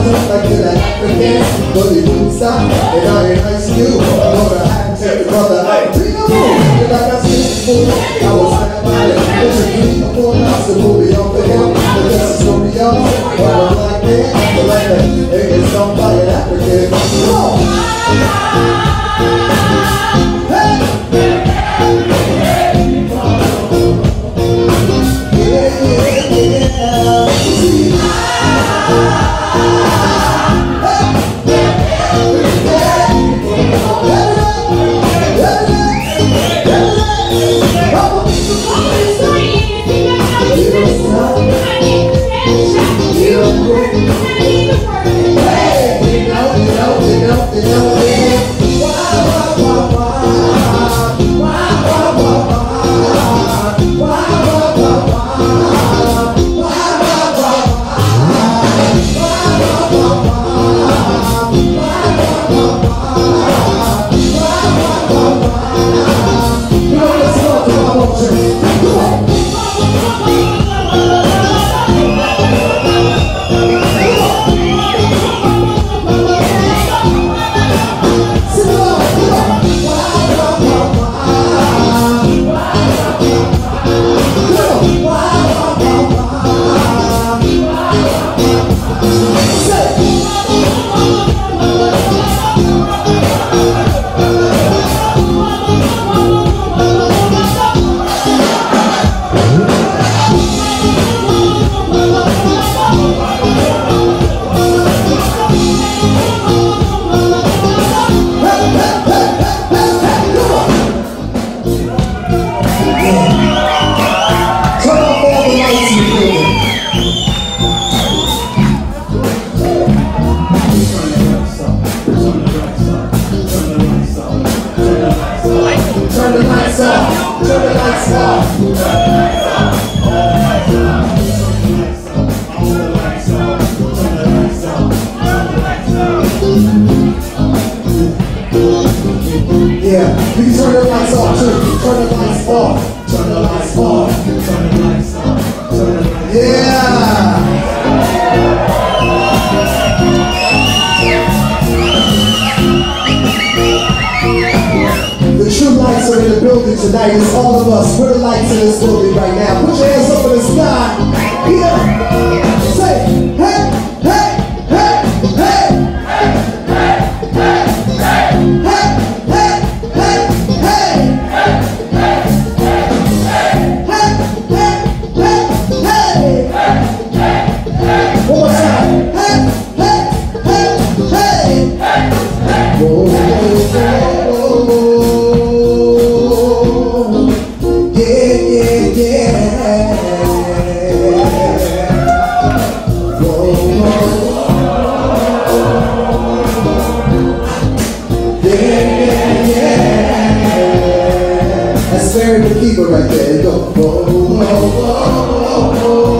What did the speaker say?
I feel an African, but it inside, and I ain't high school. I'm gonna have to take brother out. We know like I I was sad about it. There's a dream before now, so we'll be off the hill. But that's a story y'all, but I'm like that, but like that, and it's somebody African. on. tonight. It's all of us. We're lights in this building right now. Put your hands up in the sky. Right there, go. Oh, oh, oh, oh, oh.